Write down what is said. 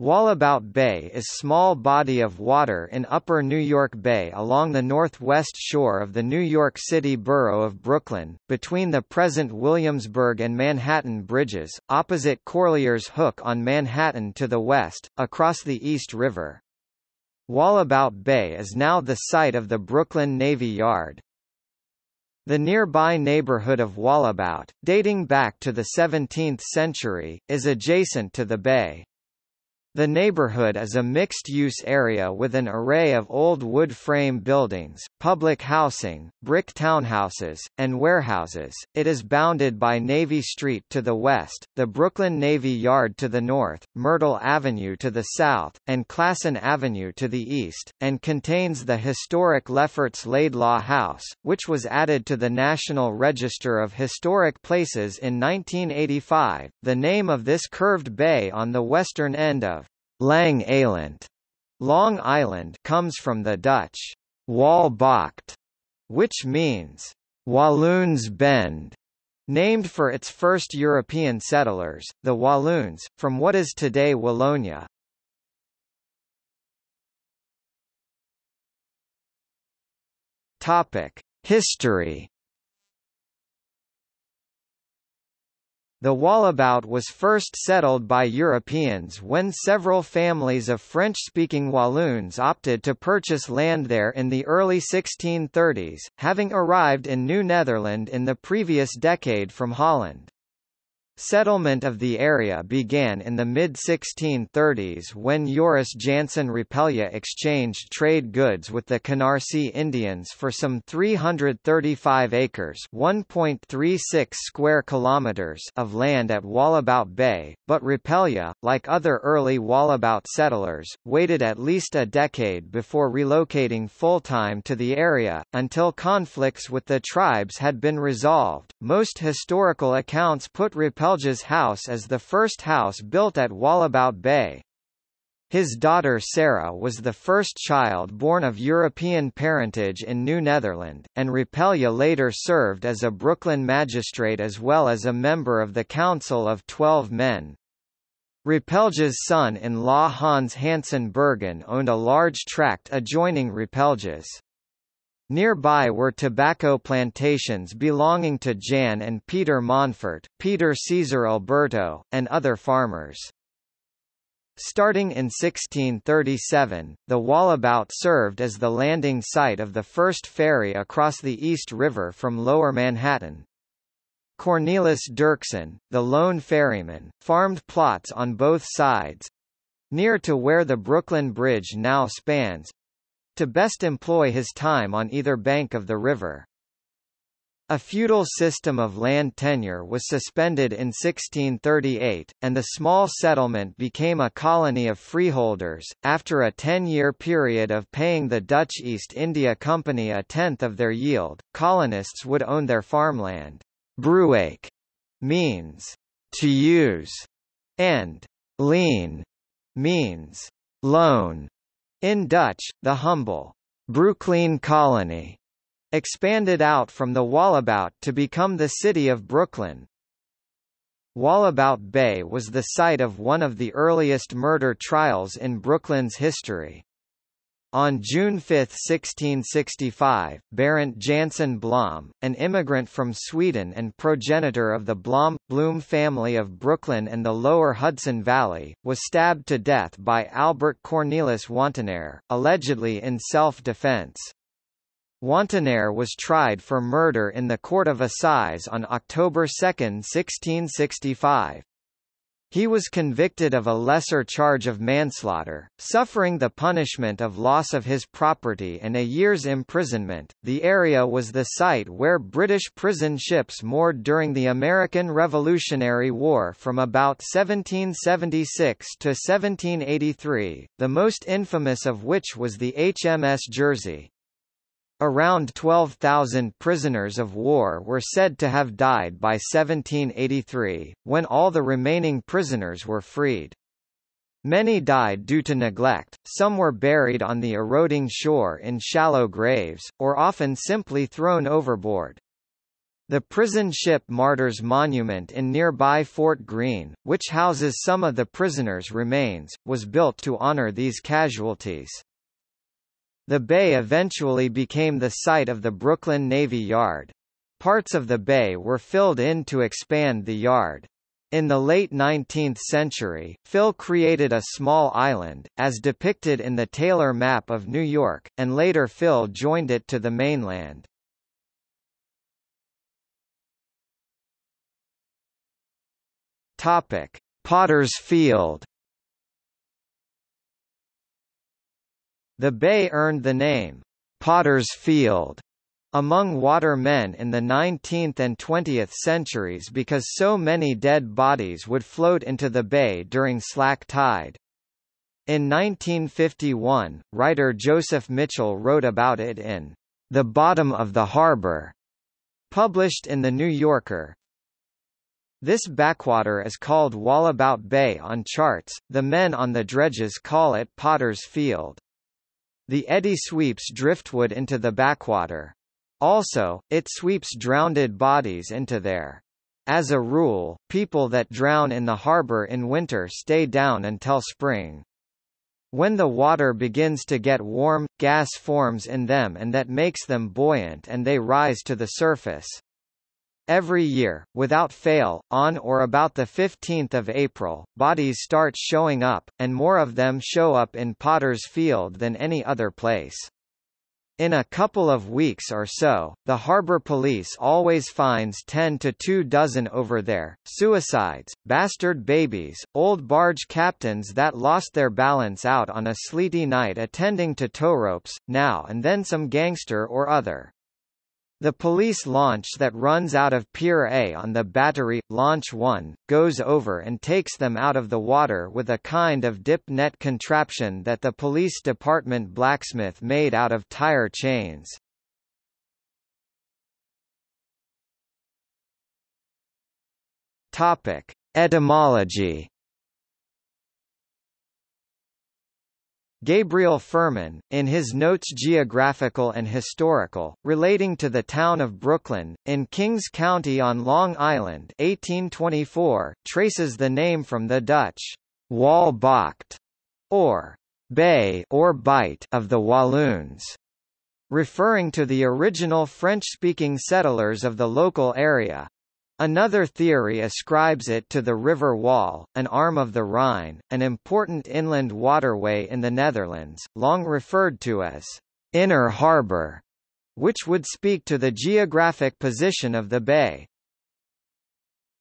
Wallabout Bay is small body of water in upper New York Bay along the northwest shore of the New York City borough of Brooklyn, between the present Williamsburg and Manhattan bridges, opposite Corlear's Hook on Manhattan to the west, across the East River. Wallabout Bay is now the site of the Brooklyn Navy Yard. The nearby neighborhood of Wallabout, dating back to the 17th century, is adjacent to the bay. The neighborhood is a mixed-use area with an array of old wood frame buildings, public housing, brick townhouses, and warehouses. It is bounded by Navy Street to the west, the Brooklyn Navy Yard to the north, Myrtle Avenue to the south, and Classon Avenue to the east, and contains the historic Lefferts Laidlaw House, which was added to the National Register of Historic Places in 1985. The name of this curved bay on the western end of Lang Eiland, Long Island comes from the Dutch Walbacht, which means Walloons Bend, named for its first European settlers, the Walloons, from what is today Wallonia. Topic: History The Wallabout was first settled by Europeans when several families of French-speaking Walloons opted to purchase land there in the early 1630s, having arrived in New Netherland in the previous decade from Holland. Settlement of the area began in the mid-1630s when Joris Janssen Rapelje exchanged trade goods with the Canarsie Indians for some 335 acres (1.36 square kilometers) of land at Wallabout Bay, but Rapelje, like other early Wallabout settlers, waited at least a decade before relocating full-time to the area, until conflicts with the tribes had been resolved. Most historical accounts put Rapelje Pelge's house is the first house built at Wallabout Bay. His daughter Sarah was the first child born of European parentage in New Netherland, and Rapelje later served as a Brooklyn magistrate as well as a member of the Council of Twelve Men. Rapelje's son-in-law Hans Hansen Bergen owned a large tract adjoining Rapelje's. Nearby were tobacco plantations belonging to Jan and Peter Monfort, Peter Caesar Alberti, and other farmers. Starting in 1637, the Wallabout served as the landing site of the first ferry across the East River from Lower Manhattan. Cornelis Dirksen, the lone ferryman, farmed plots on both sides—near to where the Brooklyn Bridge now spans, to best employ his time on either bank of the river. A feudal system of land tenure was suspended in 1638, and the small settlement became a colony of freeholders. After a ten-year period of paying the Dutch East India Company a tenth of their yield, colonists would own their farmland. Bruake means to use, and leen means loan. In Dutch, the humble Brooklyn colony expanded out from the Wallabout to become the city of Brooklyn. Wallabout Bay was the site of one of the earliest murder trials in Brooklyn's history. On June 5, 1665, Barent Jansen Blom, an immigrant from Sweden and progenitor of the Blom Bloom family of Brooklyn and the lower Hudson Valley, was stabbed to death by Albert Cornelis Wantenaere, allegedly in self-defense. Wantenaere was tried for murder in the Court of Assize on October 2, 1665. He was convicted of a lesser charge of manslaughter, suffering the punishment of loss of his property and a year's imprisonment. The area was the site where British prison ships moored during the American Revolutionary War from about 1776 to 1783, the most infamous of which was the HMS Jersey. Around 12,000 prisoners of war were said to have died by 1783, when all the remaining prisoners were freed. Many died due to neglect, some were buried on the eroding shore in shallow graves, or often simply thrown overboard. The prison ship Martyrs Monument in nearby Fort Greene, which houses some of the prisoners' remains, was built to honor these casualties. The bay eventually became the site of the Brooklyn Navy Yard. Parts of the bay were filled in to expand the yard. In the late 19th century, fill created a small island, as depicted in the Taylor map of New York, and later fill joined it to the mainland. Topic: Potter's Field. The bay earned the name Potter's Field among water men in the 19th and 20th centuries because so many dead bodies would float into the bay during slack tide. In 1951, writer Joseph Mitchell wrote about it in The Bottom of the Harbor, published in The New Yorker. This backwater is called Wallabout Bay on charts, the men on the dredges call it Potter's Field. The eddy sweeps driftwood into the backwater. Also, it sweeps drowned bodies into there. As a rule, people that drown in the harbor in winter stay down until spring. When the water begins to get warm, gas forms in them and that makes them buoyant and they rise to the surface. Every year, without fail, on or about the 15th of April, bodies start showing up, and more of them show up in Potter's Field than any other place. In a couple of weeks or so, the harbor police always finds 10 to 2 dozen over there, suicides, bastard babies, old barge captains that lost their balance out on a sleety night attending to tow ropes, now and then some gangster or other. The police launch that runs out of Pier A on the battery, Launch 1, goes over and takes them out of the water with a kind of dip net contraption that the police department blacksmith made out of tire chains. Topic. Etymology Gabriel Furman, in his Notes Geographical and Historical, relating to the town of Brooklyn, in Kings County on Long Island 1824, traces the name from the Dutch Wal Bocht, or Bay or Bight of the Walloons, referring to the original French-speaking settlers of the local area. Another theory ascribes it to the River Waal, an arm of the Rhine, an important inland waterway in the Netherlands, long referred to as Inner Harbour, which would speak to the geographic position of the bay.